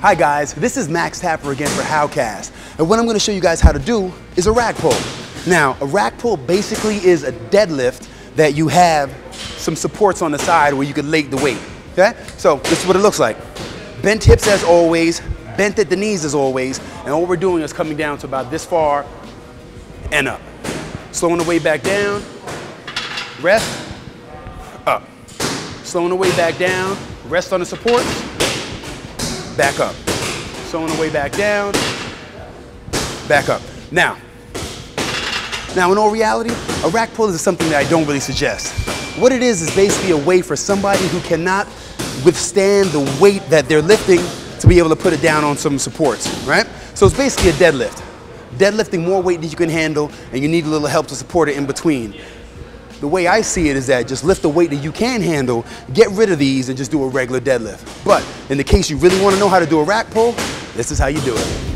Hi guys, this is Max Tapper again for Howcast. And what I'm gonna show you guys how to do is a rack pull. Now, a rack pull basically is a deadlift that you have some supports on the side where you can lay the weight, okay? So this is what it looks like. Bent hips as always, bent at the knees as always, and all we're doing is coming down to about this far and up. Slowing the way back down, rest, up. Slowing the way back down, rest on the supports, back up. So on the way back down, back up. Now, now in all reality, a rack pull is something that I don't really suggest. What it is is basically a way for somebody who cannot withstand the weight that they're lifting to be able to put it down on some supports, right? So it's basically a deadlift. Deadlifting more weight than you can handle and you need a little help to support it in between. The way I see it is that just lift the weight that you can handle, get rid of these and just do a regular deadlift. But in the case you really want to know how to do a rack pull, this is how you do it.